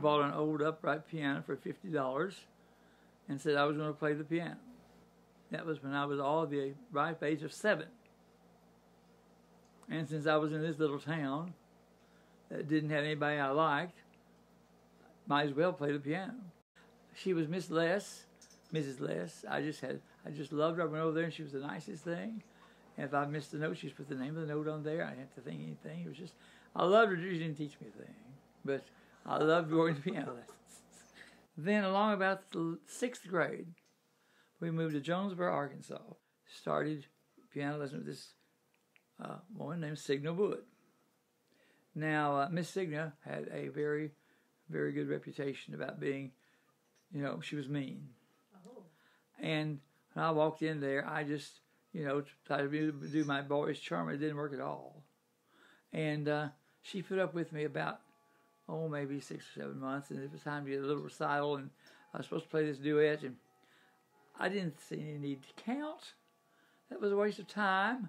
bought an old upright piano for fifty dollars, and said I was going to play the piano. That was when I was all the ripe age of seven. And since I was in this little town that didn't have anybody I liked, might as well play the piano. She was Miss Les, Mrs. Les. I just had, I just loved her. I went over there and she was the nicest thing. And if I missed a note, she just put the name of the note on there. I didn't have to think anything. It was just, I loved her. She didn't teach me a thing, but I loved going to piano lessons. Then, along about the sixth grade, we moved to Jonesboro, Arkansas. Started piano lessons with this uh, woman named Signa Wood. Now, uh, Miss Signa had a very, very good reputation about being, you know, she was mean. Oh. And when I walked in there, I just, you know, tried to do my boyish charm. It didn't work at all. And uh, she put up with me about, oh, maybe six or seven months. And it was time to get a little recital. And I was supposed to play this duet. And I didn't see any need to count. That was a waste of time.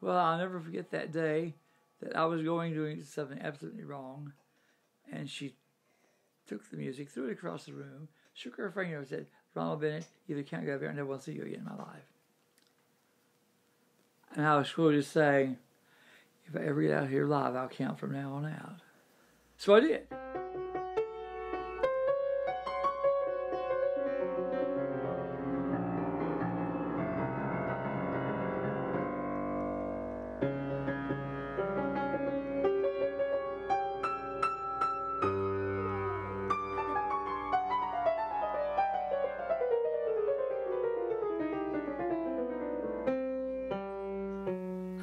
Well, I'll never forget that day that I was going doing something absolutely wrong, and she took the music, threw it across the room, shook her finger, and said, "Ronald Bennett, either can't go over here, and never will see you again in my life." And I was quoted saying, "If I ever get out here live, I'll count from now on out." So I did.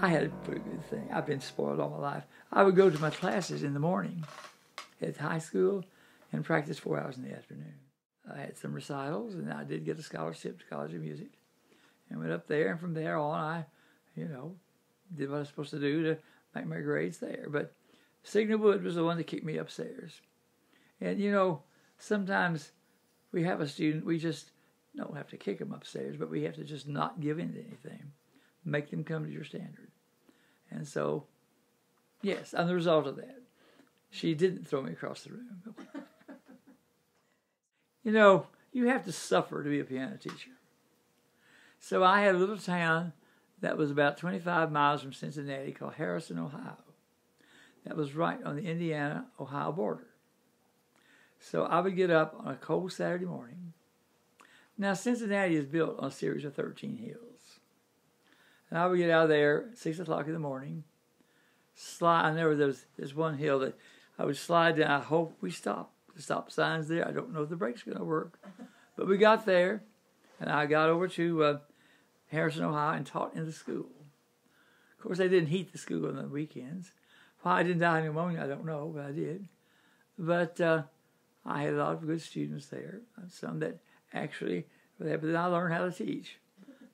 I had a pretty good thing. I've been spoiled all my life. I would go to my classes in the morning at high school and practiced four hours in the afternoon. I had some recitals, and I did get a scholarship to College of Music, and went up there. And from there on, I, you know, did what I was supposed to do to make my grades there. But Signa Wood was the one that kicked me upstairs. And you know, sometimes we have a student, we just don't have to kick them upstairs, but we have to just not give in to anything make them come to your standard. And so, yes, I'm the result of that. She didn't throw me across the room. you know, you have to suffer to be a piano teacher. So I had a little town that was about 25 miles from Cincinnati called Harrison, Ohio. That was right on the Indiana Ohio border. So I would get up on a cold Saturday morning. Now, Cincinnati is built on a series of 13 hills. And I would get out of there at six o'clock in the morning. Slide. I never there's there's one hill that I would slide down. I hope we stop. The stop signs there. I don't know if the brake's going to work, but we got there, and I got over to uh, Harrison, Ohio, and taught in the school. Of course, they didn't heat the school on the weekends. Why I didn't die of pneumonia, I don't know, but I did. But uh, I had a lot of good students there. Some that actually, but then I learned how to teach,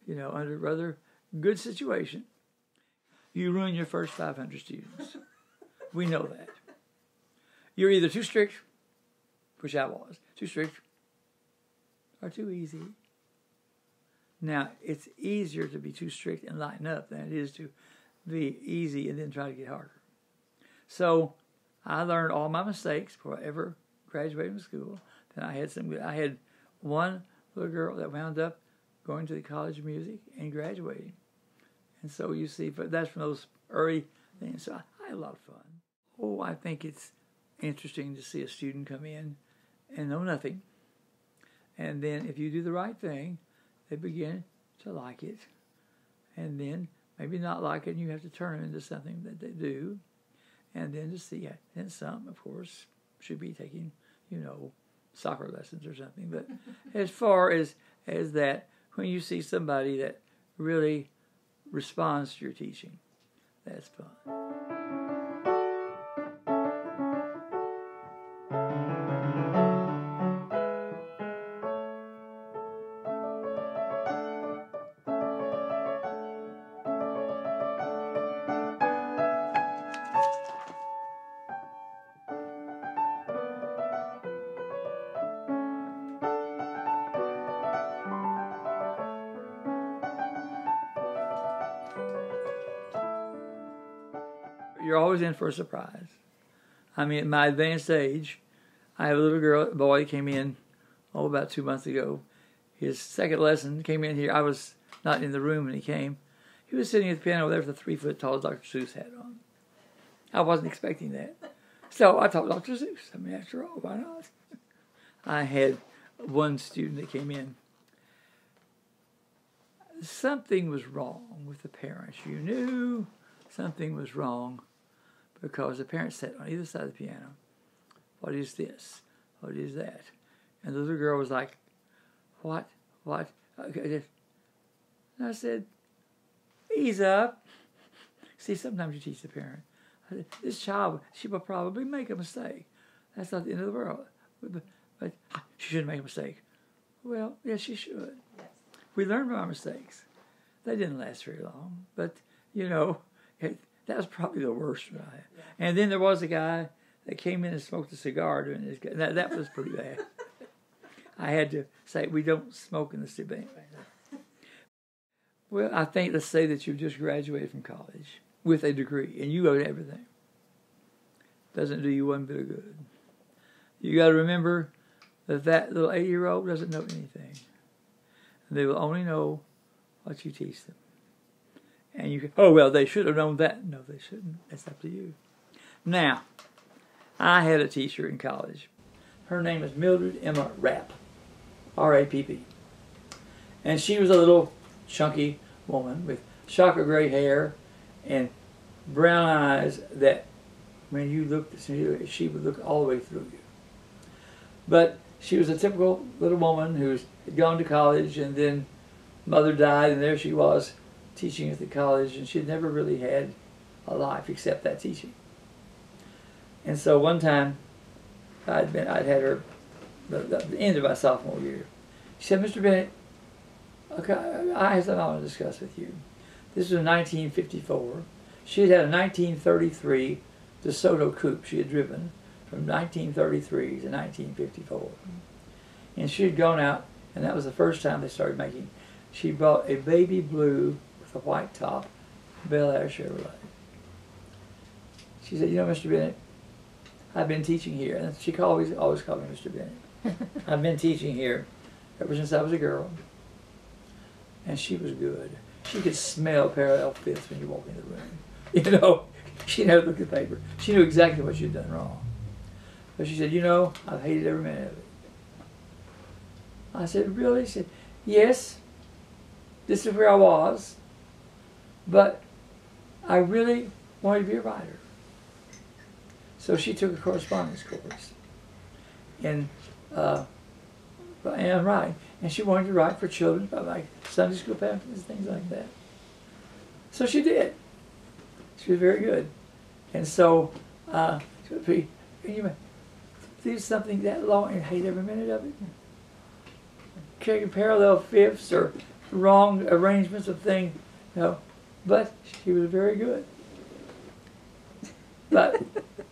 you know, under rather good situation, you ruin your first 500 students. we know that. You're either too strict, which I was, too strict, or too easy. Now, it's easier to be too strict and lighten up than it is to be easy and then try to get harder. So, I learned all my mistakes before I ever graduated from school. Then I had some. I had one little girl that wound up going to the College of Music and graduating. And so you see, but that's from those early things. So I, I had a lot of fun. Oh, I think it's interesting to see a student come in and know nothing. And then if you do the right thing, they begin to like it. And then maybe not like it, and you have to turn them into something that they do. And then to see, it. and some, of course, should be taking, you know, soccer lessons or something. But as far as as that, when you see somebody that really responds to your teaching. That's fun. You're always in for a surprise. I mean, at my advanced age, I have a little girl, boy, came in, oh, about two months ago. His second lesson came in here. I was not in the room when he came. He was sitting at the piano there with a three foot tall Dr. Seuss hat on. I wasn't expecting that. So I taught Dr. Seuss. I mean, after all, why not? I had one student that came in. Something was wrong with the parents. You knew something was wrong because the parents sat on either side of the piano. What is this? What is that? And the little girl was like, What? What? And I said, Ease up. See, sometimes you teach the parent. This child, she will probably make a mistake. That's not the end of the world. But, but ah, she shouldn't make a mistake. Well, yes, she should. Yes. We learn from our mistakes. They didn't last very long, but you know, it, that was probably the worst. And then there was a guy that came in and smoked a cigar during this. That, that was pretty bad. I had to say, we don't smoke in the city anyway. Well, I think let's say that you've just graduated from college with a degree and you owe everything. Doesn't do you one bit of good. You got to remember that that little eight-year-old doesn't know anything. They will only know what you teach them. And you oh, well, they should have known that. No, they shouldn't. That's up to you. Now, I had a teacher in college. Her name is Mildred Emma Rapp, R-A-P-P. And she was a little chunky woman with chakra gray hair and brown eyes that when you looked at her, she would look all the way through you. But she was a typical little woman who had gone to college and then mother died and there she was teaching at the college and she'd never really had a life except that teaching. And so one time I'd been I'd had her the, the end of my sophomore year. She said, Mr. Bennett, okay, I have something I want to discuss with you. This was 1954. She had had a 1933 DeSoto coupe she had driven from 1933 to 1954. And she had gone out, and that was the first time they started making. She bought a baby blue a white top Bel Air Chevrolet. She said, you know, Mr. Bennett, I've been teaching here. And she always, always called me Mr. Bennett. I've been teaching here ever since I was a girl. And she was good. She could smell parallel fifths when you walk in the room. You know, she never looked at the paper. She knew exactly what she'd done wrong. But she said, you know, I've hated every minute of it. I said, really? She said, yes, this is where I was, but I really wanted to be a writer. So she took a correspondence course in uh, and write, and she wanted to write for children, like Sunday school pamphlets, things like that. So she did. She was very good, and so uh, be, do something that long and hate every minute of it. Taking parallel fifths or wrong arrangements of things, you know, but she was very good. But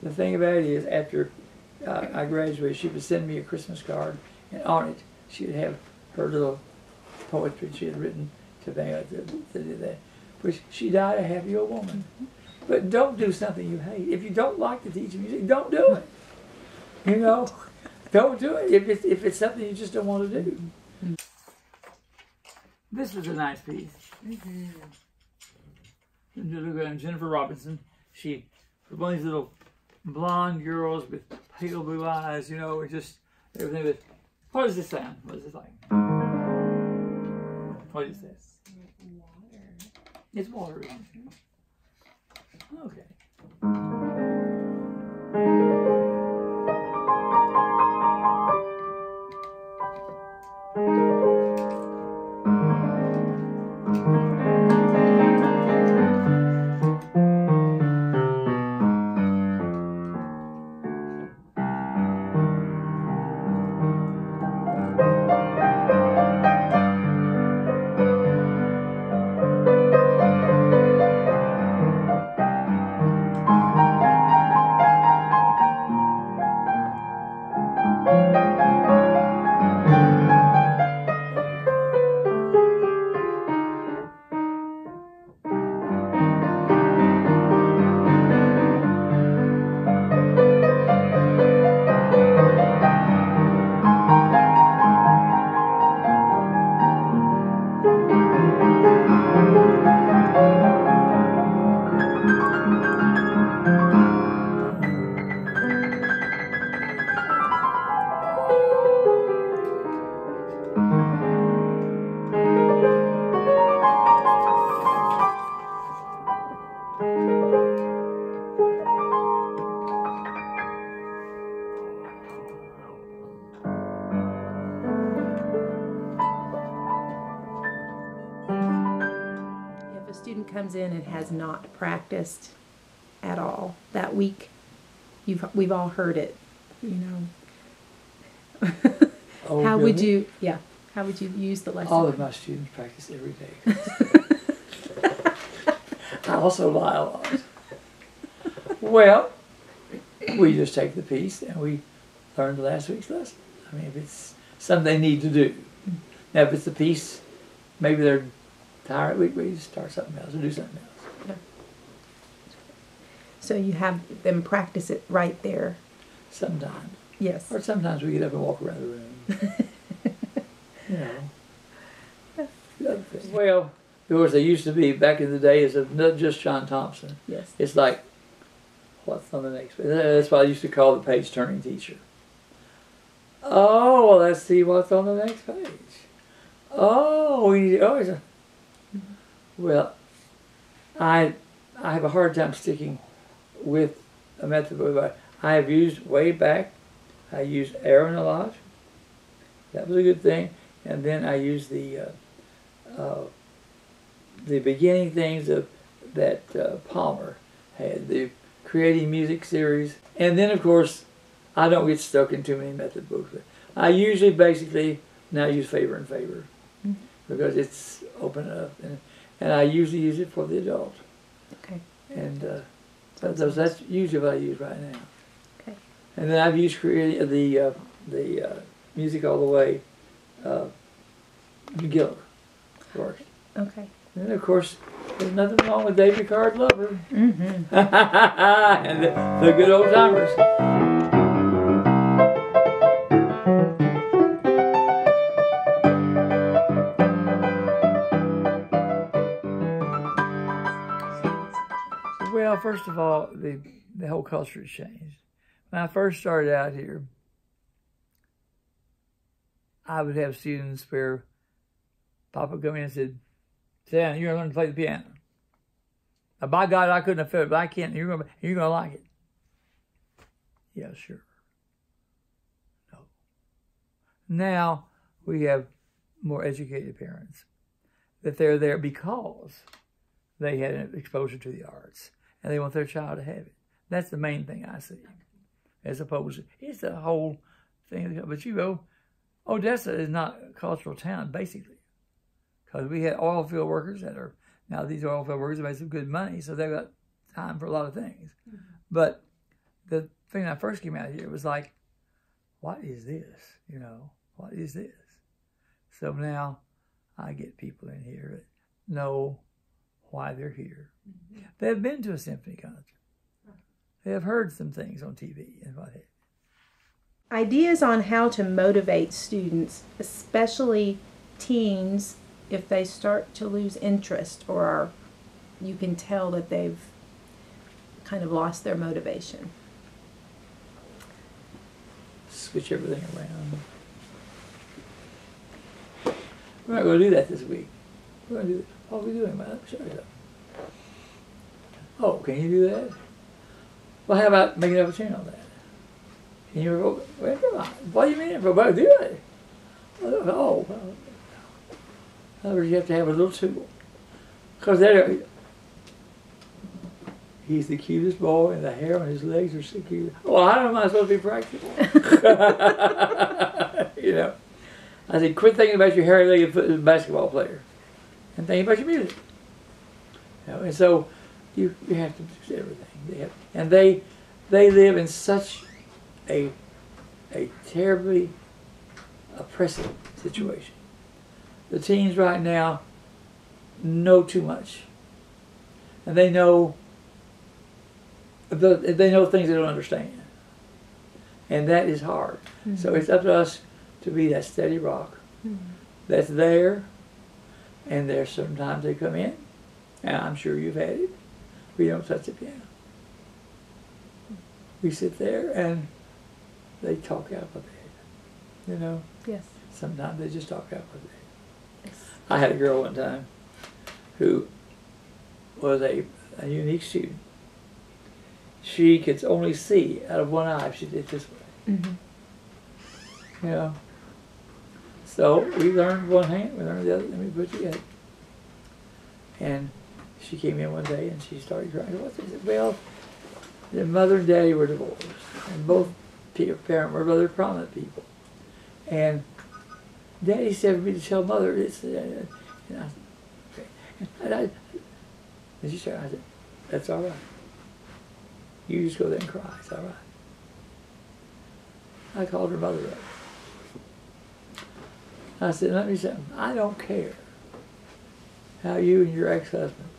the thing about it is, after uh, I graduated, she would send me a Christmas card, and on it, she would have her little poetry she had written to me to, do that. Which she died a happy old woman. But don't do something you hate. If you don't like to teach music, don't do it. You know, don't do it if it's, if it's something you just don't want to do. This was a nice piece. Mm-hmm. Jennifer Robinson. She was one of these little blonde girls with pale blue eyes, you know, just everything with. What does this sound? What is this like? What is this? Water. It's water. Okay. We've all heard it, you know. Oh, How would you? Yeah. How would you use the lesson? All of my students practice every day. I also lie a lot. Well, we just take the piece and we learn the last week's lesson. I mean, if it's something they need to do. Now, if it's a piece, maybe they're tired, we, we start something else or do something else. So you have them practice it right there. Sometimes. Yes. Or sometimes we get up and walk around the room. you know. the other thing. Well, of course, they used to be back in the days of not just John Thompson. Yes. It's like, what's on the next page? That's why I used to call the page turning teacher. Oh, well, let's see what's on the next page. Oh, we need, oh, a, well, I, I have a hard time sticking with a method, but I have used way back, I used Aaron a lot. That was a good thing. And then I used the, uh, uh, the beginning things of that uh, Palmer had, the creating music series. And then, of course, I don't get stuck in too many method books. I usually basically now use Faber and Faber Mhm. because it's open enough. And, and I usually use it for the adult. Okay. And uh, that- those, that's usually what I use right now. Okay. And then I've used creating the, uh, the uh, music all the way, uh, McGill, of course. Okay. And of course, there's nothing wrong with David Carr Glover. Mm-hmm. and the, the good old timers. Well, first of all, the, the whole culture has changed. When I first started out here, I would have students where Papa come in and said, Sam, you're going to learn to play the piano. Now, by God, I couldn't have felt it, but I can't. You're gonna, you're gonna like it. Yeah, sure. No. Now we have more educated parents that they're there because they had an exposure to the arts and they want their child to have it. That's the main thing I see, as opposed to it's the whole thing. But you know, Odessa is not a cultural town basically, because we had oil field workers that are now these oil field workers have made some good money, so they've got time for a lot of things. Mm-hmm. But the thing I first came out here was like, what is this? You know, what is this? So now I get people in here that know why they're here. Mm-hmm. They have been to a symphony concert. They have heard some things on TV and what have you. Ideas on how to motivate students, especially teens, if they start to lose interest or are, you can tell that they've kind of lost their motivation. switch everything around. We're not going to do that this week. We're going to do what are we doing, man? Let me show you. Oh, can you do that? Well, how about making up a tune on that? Can you go, well, come on. What do you mean? Well, do it. Oh, well. In other words, you have to have a little tool. Because there, he's the cutest boy, and the hair on his legs are so cute. Well, know, am I supposed to be practicing? you know. I said, quit thinking about your hairy legged foot- basketball player and think about your music. You know, and so you, you have to do everything. They have, and they they live in such a a terribly oppressive situation. The teens right now know too much. And they know the, they know things they don't understand. And that is hard. Mm-hmm. So it's up to us to be that steady rock mm-hmm. that's there. And there's sometimes they come in, and I'm sure you've had it. We don't touch the piano. We sit there and they talk out what they You know, Yes. sometimes they just talk out what they yes. I had a girl one time who was a, a unique student. She could only see out of one eye if she did this way. Mhm. You know. So we learned one hand, we learned the other, and we put together. And she came in one day and she started crying. What's this? Well, their mother and daddy were divorced, and both parents were rather prominent people. And daddy said for me to tell mother, it's, uh, and I, okay. and, I, and she said, I said, that's all right. You just go there and cry. It's all right. I called her mother up. I said, let me say, I don't care how you and your ex-husband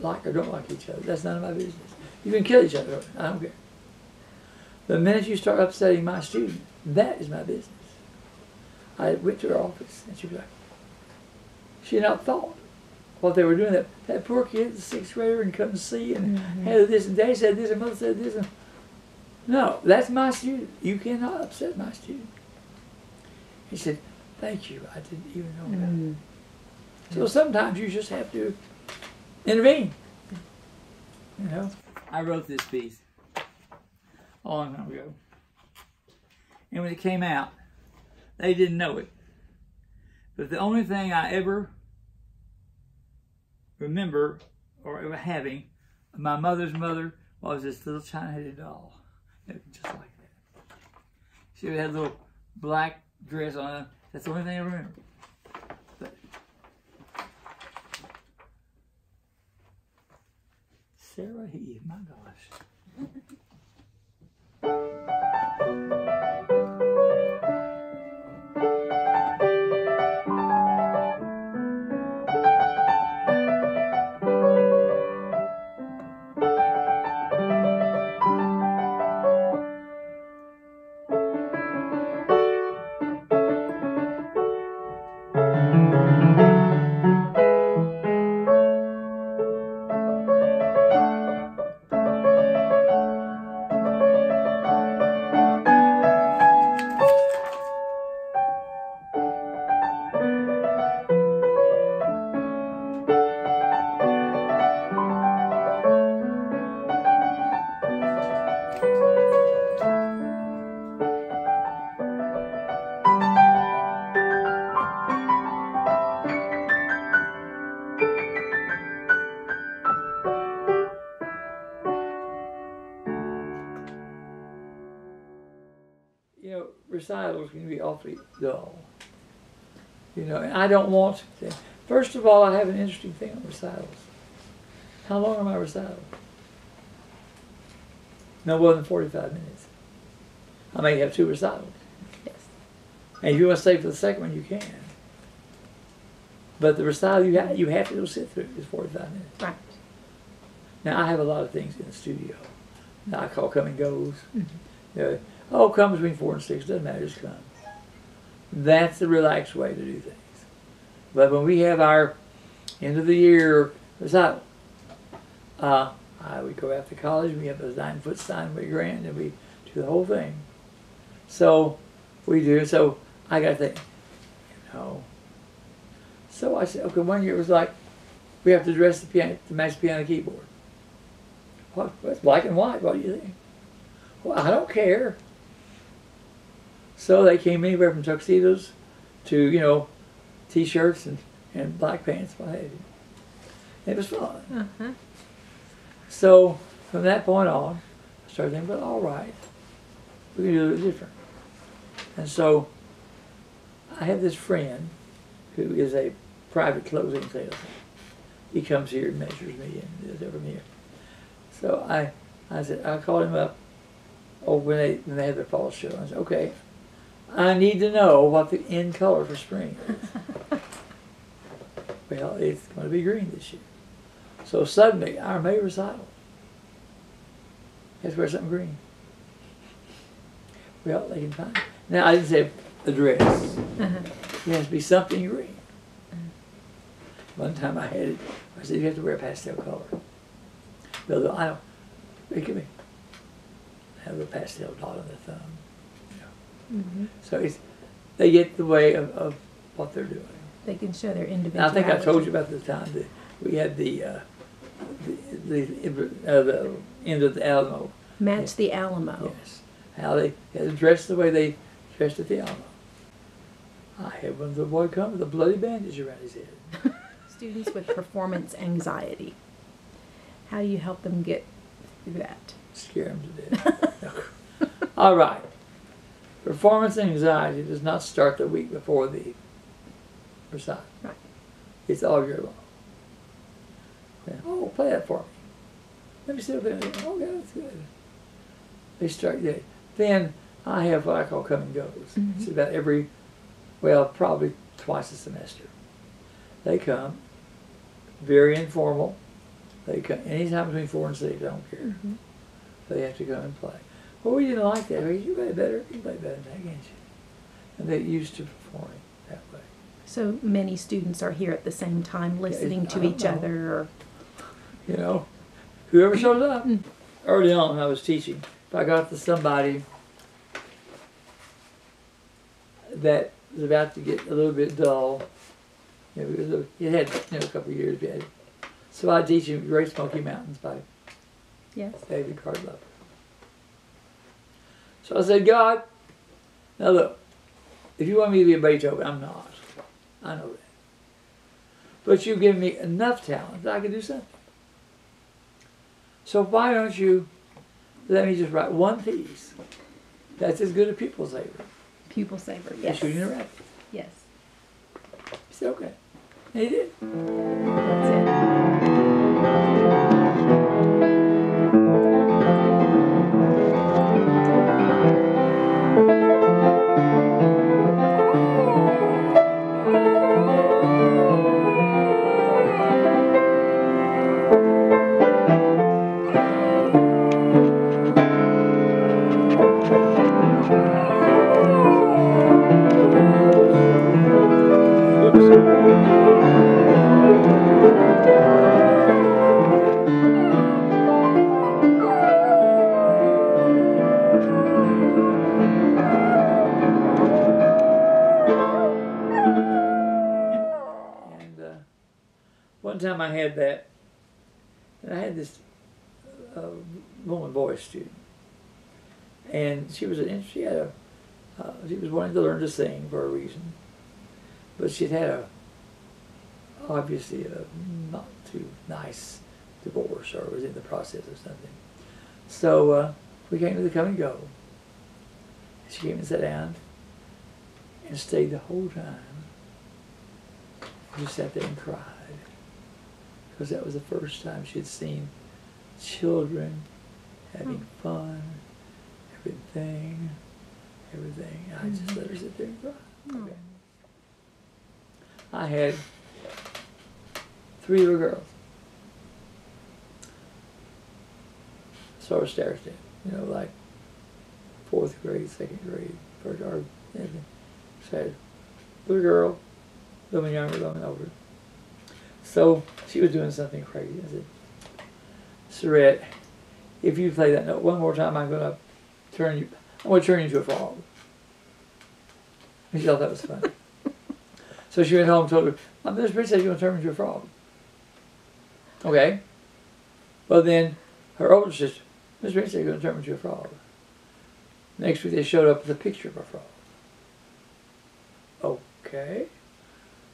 like or don't like each other. That's none of my business. You can kill each other. I don't care. The minute you start upsetting my student, that is my business. I went to her office and she was like, she had not thought what they were doing. That, that poor kid, the sixth grader, and couldn't see and mm-hmm. had this and daddy said this and mother said this. And, no, that's my student. You cannot upset my student. He said, thank you. I didn't even know that. Mm-hmm. So sometimes you just have to intervene. You know? I wrote this piece a long time ago. And when it came out, they didn't know it. But the only thing I ever remember or ever having my mother's mother was this little china-headed doll. Just like that. She had a little black dress on. That's the only thing I remember. Sarah Heath, my gosh. dull. You know, and I don't want to. First of all, I have an interesting thing on recitals. How long are my recitals? No more than 45 minutes. I may have two recitals. Yes. And if you want to stay for the second one, you can. But the recital you have, you have to go sit through is 45 minutes. Right. Now, I have a lot of things in the studio. Now, I call come and goes. Mm-hmm. You know, Oh, come between four and six, doesn't matter, just come. That's the relaxed way to do things. But when we have our end of the year recital, uh, I, we go after college, we have those nine foot Steinway grand, and we do the whole thing. So we do. So I got to think, you know. So I said, okay, one year it was like, we have to dress the piano, the match piano keyboard. What? It's black and white. What do you think? Well, I don't care. So they came anywhere from tuxedos to, you know, t-shirts and, and black pants, what have you. It was fun. Uh-huh. So from that point on, I started thinking, well, all right, we can do it different. And so I have this friend who is a private clothing salesman. He comes here and measures me and does everything here. So I, I said, I called him up oh, when they, when they had their fall show. I said, okay, I need to know what the end color for spring is. well, it's going to be green this year. So suddenly, our May recital has to wear something green. Well, they can find it. Now, I didn't say a dress. It has to be something green. One time I had it, I said, you have to wear a pastel color. Well, I don't, look at me. I have a pastel dot on the thumb. Mm-hmm. So it's, they get the way of, of what they're doing. They can show their individuality. I think I told you about the time that we had the uh, the, the, uh, the end of the Alamo. Match yeah. the Alamo. Yes. How they had dressed the way they dressed at the Alamo. I had one of the boy come with a bloody bandage around his head. students with performance anxiety. How do you help them get through that? Scare them to death. All right. Performance anxiety does not start the week before the recite. Right. It's all year long. Yeah. Oh, play that for me. Let me see if it. Oh, yeah, that's good. They start. Then I have what I call come and goes. Mhm. It's about every, well, probably twice a semester. They come, very informal. They come anytime between four and six. I don't care. Mhm. They have to come and play. Well, we didn't like that. You play better. You play better than that, can't you? And they're used to performing that way. So many students are here at the same time listening I to each know. other. Or, You know, whoever shows up. Mm. Early on, when I was teaching, if I got to somebody that was about to get a little bit dull, you know, because it had you know a couple of years it. So I teach him Great Smoky Mountains by yes. David Carr Glover. So I said, God, now look, if you want me to be a Beethoven, I'm not. I know that. But you've given me enough talent that I can do something. So why don't you let me just write one piece that's as good a pupil saver Pupil saver. Yes. shooting a rabbit? Yes. He said, okay. And he did. Time I had that, and I had this uh, woman voice student, and she was an she had a uh, she was wanting to learn to sing for a reason, but she'd had a obviously a not too nice divorce or was in the process of something. So uh, we came to the come and go. She came and sat down and stayed the whole time. Just sat there and cried. Because that was the first time she'd seen children having hmm. fun, everything, everything. I just let her mm-hmm. sit there and cry. Oh. Okay. I had three little girls. Sort of stair step, you know, like fourth grade, second grade, first or anything. So I had a little girl, a little younger, a little older. So she was doing something crazy. I said, Surette, if you play that note one more time, I'm gonna turn you. I'm gonna turn you into a frog. And she thought that was funny. so she went home and told her, "My Miss Princess, you're gonna turn me into a frog." Okay. Well then, her older sister, Miss Princess, you're gonna turn me into a frog. Next week they showed up with a picture of a frog. Okay.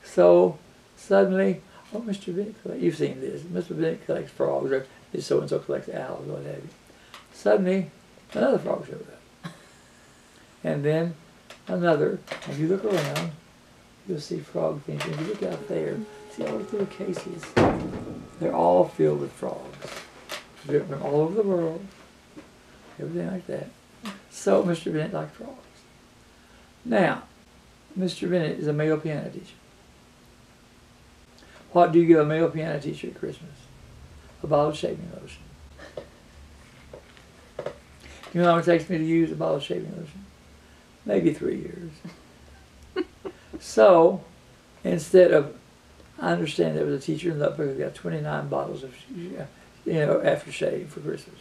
So suddenly, oh, Mr. Bennett, collect- you've seen this. Mr. Bennett collects frogs, or this so and so collects owls, or what have you. Suddenly, another frog showed up. And then another. And you look around, you'll see frog things. And you look out there, see all these little cases. They're all filled with frogs. They're from all over the world, everything like that. So Mr. Bennett liked frogs. Now, Mr. Bennett is a male piano teacher. What do you give a male piano teacher at Christmas? A bottle of shaving lotion. You know how long it takes me to use a bottle of shaving lotion? Maybe three years. so, instead of, I understand there was a teacher in Lubbock who got 29 bottles of, you know, aftershave for Christmas.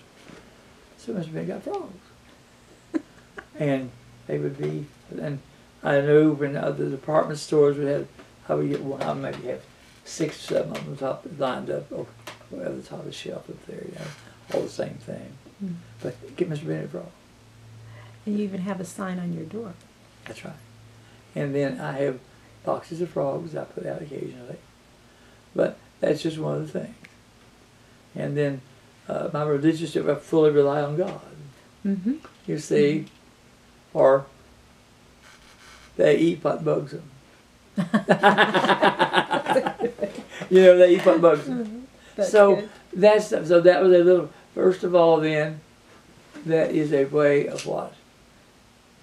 So Mr. Bennett got frogs. and they would be, and I knew when other department stores would have, I would get one, I maybe have six or seven of them top, lined up or at the top of the shelf up there, you know, all the same thing. Mm. But get Mr. Bennett frog. And you even have a sign on your door. That's right. And then I have boxes of frogs I put out occasionally. But that's just one of the things. And then uh, my religious, I fully rely on God. Mm-hmm. You see, or they eat what bugs them. you know, they eat what bugs them. That's so good. that's so that was a little. First of all, then that is a way of what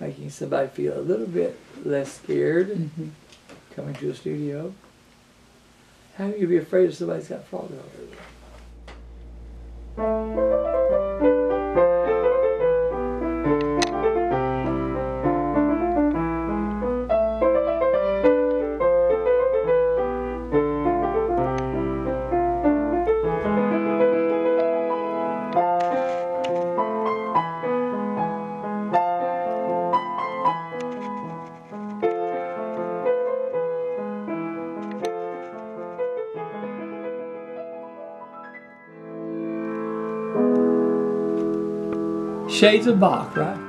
making somebody feel a little bit less scared Mhm. coming to a studio. How can you be afraid if somebody's got frog all over Shades of Bach, right?